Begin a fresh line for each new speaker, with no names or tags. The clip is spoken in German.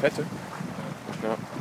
Fette? Ja.